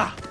Ah!